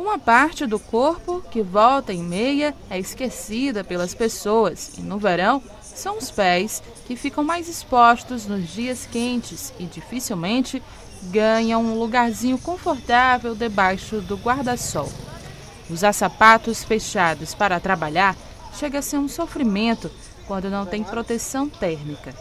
Uma parte do corpo que volta em meia é esquecida pelas pessoas e no verão são os pés que ficam mais expostos nos dias quentes e dificilmente ganham um lugarzinho confortável debaixo do guarda-sol. Usar sapatos fechados para trabalhar chega a ser um sofrimento quando não tem proteção térmica.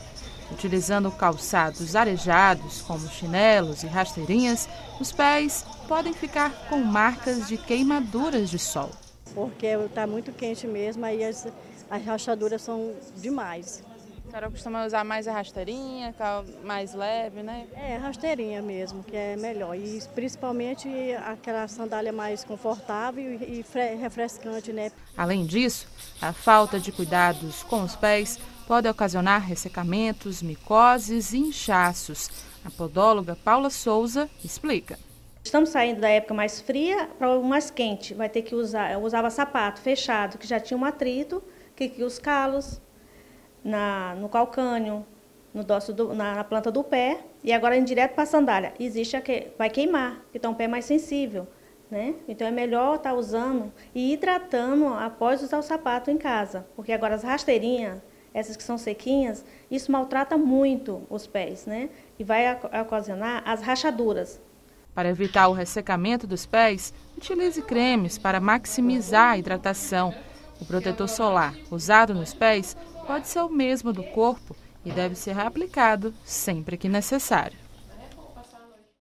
Utilizando calçados arejados, como chinelos e rasteirinhas, os pés podem ficar com marcas de queimaduras de sol. Porque está muito quente mesmo, aí as, as rachaduras são demais. A senhora costuma usar mais a rasteirinha, é mais leve, né? É, rasteirinha mesmo, que é melhor. E principalmente aquela sandália mais confortável e refrescante, né? Além disso, a falta de cuidados com os pés pode ocasionar ressecamentos, micoses e inchaços. A podóloga Paula Souza explica. Estamos saindo da época mais fria para o mais quente. Vai ter que usar, eu usava sapato fechado, que já tinha um atrito, que, que os calos na, no calcânio, no dócil do, na, na, planta do pé, e agora indo direto para a sandália. Existe a que vai queimar, então o pé é mais sensível. Né? Então é melhor estar tá usando e hidratando após usar o sapato em casa, porque agora as rasteirinhas essas que são sequinhas, isso maltrata muito os pés, né? E vai ocasionar as rachaduras. Para evitar o ressecamento dos pés, utilize cremes para maximizar a hidratação. O protetor solar usado nos pés pode ser o mesmo do corpo e deve ser reaplicado sempre que necessário.